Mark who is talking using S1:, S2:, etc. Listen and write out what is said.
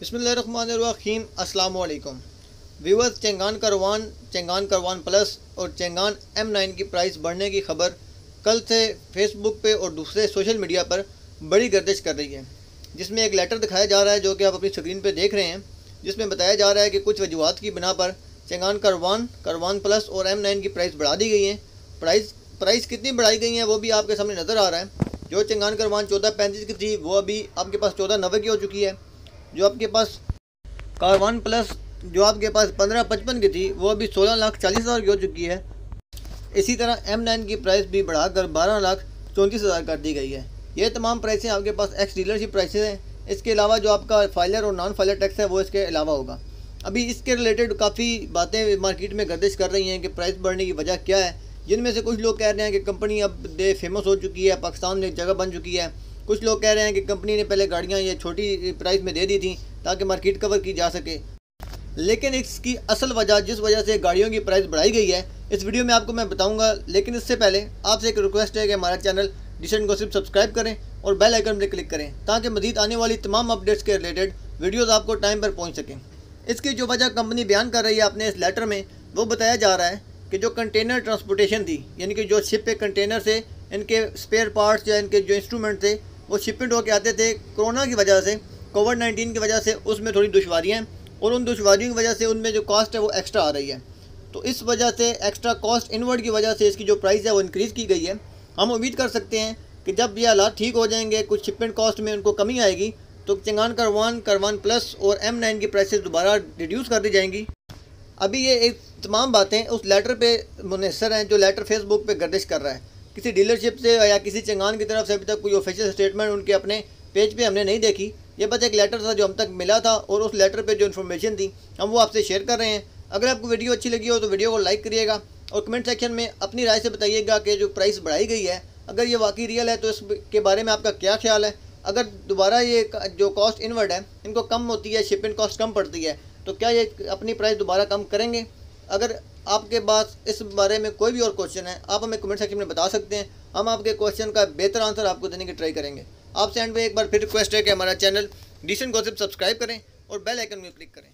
S1: बसमीम वालेकुम viewers Changan करवान, चेंगान करवान प्लस और चेंगान एम नाइन की प्राइस बढ़ने की खबर कल से फेसबुक पे और दूसरे सोशल मीडिया पर बड़ी गर्दिश कर रही है। जिसमें एक लेटर दिखाया जा रहा है जो कि आप अपनी स्क्रीन पे देख रहे हैं। जिसमें बताया जा रहा है कि कुछ वजूहत की बिना पर चेंगान करवान करवान प्लस और एम नाइन की प्राइस बढ़ा दी गई है। प्राइस प्राइस कितनी बढ़ाई गई है वो भी आपके सामने नज़र आ रहा है। जो चेंगान करवान चौदह पैंतीस की थी, वो अभी आपके पास चौदह नब्बे की हो चुकी है। जो आपके पास कार वन प्लस, जो आपके पास पंद्रह पचपन की थी, वो अभी सोलह लाख चालीस हज़ार की हो चुकी है। इसी तरह एम नाइन की प्राइस भी बढ़ाकर बारह लाख चौंतीस हज़ार कर दी गई है। ये तमाम प्राइसें आपके पास एक्स डीलरशिप प्राइसेस हैं। इसके अलावा जो आपका फाइलर और नॉन फाइलर टैक्स है, वो इसके अलावा होगा। अभी इसके रिलेटेड काफ़ी बातें मार्केट में गर्दिश कर रही हैं कि प्राइस बढ़ने की वजह क्या है। जिनमें से कुछ लोग कह रहे हैं कि कंपनी अब दे फ़ेमस हो चुकी है, पाकिस्तान में एक जगह बन चुकी है। कुछ लोग कह रहे हैं कि कंपनी ने पहले गाड़ियाँ ये छोटी प्राइस में दे दी थी ताकि मार्केट कवर की जा सके। लेकिन इसकी असल वजह, जिस वजह से गाड़ियों की प्राइस बढ़ाई गई है, इस वीडियो में आपको मैं बताऊँगा। लेकिन इससे पहले आपसे एक रिक्वेस्ट है कि हमारा चैनल डिसेंट सिर्फ़ सब्सक्राइब करें और बेल आइकन पर क्लिक करें ताकि मजीद आने वाली तमाम अपडेट्स के रिलेटेड वीडियोज़ आपको टाइम पर पहुँच सकें। इसकी जो वजह कंपनी बयान कर रही है अपने इस लेटर में, वो बताया जा रहा है कि जो कंटेनर ट्रांसपोर्टेशन थी, यानी कि जो शिप पे कंटेनर से इनके स्पेयर पार्ट्स या इनके जो इंस्ट्रूमेंट थे वो शिपमेंट होकर आते थे कोरोना की वजह से कोविड नाइन्टीन की वजह से उसमें थोड़ी दुशारियाँ हैं और उन दुशारियों की वजह से उनमें जो कॉस्ट है वो एक्स्ट्रा आ रही है। तो इस वजह से एक्स्ट्रा कॉस्ट इनवर्ड की वजह से इसकी जो प्राइस है वो इंक्रीज़ की गई है। हम उम्मीद कर सकते हैं कि जब ये हालात ठीक हो जाएँगे, कुछ शिपमेंट कॉस्ट में उनको कमी आएगी तो चंगान करवान करवान प्लस और एम नाइन की प्राइसेस दोबारा रिड्यूस कर दी जाएँगी। अभी ये एक तमाम बातें उस लेटर पे मुनसर हैं, जो लेटर फेसबुक पे गर्दिश कर रहा है। किसी डीलरशिप से या किसी चंगान की तरफ़ से अभी तक कोई ऑफिशियल स्टेटमेंट उनके अपने पेज पे हमने नहीं देखी। ये बस एक लेटर था जो हम तक मिला था और उस लेटर पे जो इन्फॉर्मेशन थी, हम वो आपसे शेयर कर रहे हैं। अगर आपको वीडियो अच्छी लगी हो तो वीडियो को लाइक करिएगा और कमेंट सेक्शन में अपनी राय से बताइएगा कि जो प्राइस बढ़ाई गई है, अगर ये वाकई रियल है तो इसके बारे में आपका क्या ख्याल है? अगर दोबारा ये जो कॉस्ट इनवर्ड है, इनको कम होती है शिपिंग कॉस्ट कम पड़ती है तो क्या ये अपनी प्राइस दोबारा कम करेंगे? अगर आपके पास इस बारे में कोई भी और क्वेश्चन है, आप हमें कमेंट सेक्शन में बता सकते हैं। हम आपके क्वेश्चन का बेहतर आंसर आपको देने की ट्राई करेंगे। आपसे एंड में एक बार फिर रिक्वेस्ट है कि हमारा चैनल डिसेंट गॉसिप सब्सक्राइब करें और बेल आइकन में क्लिक करें।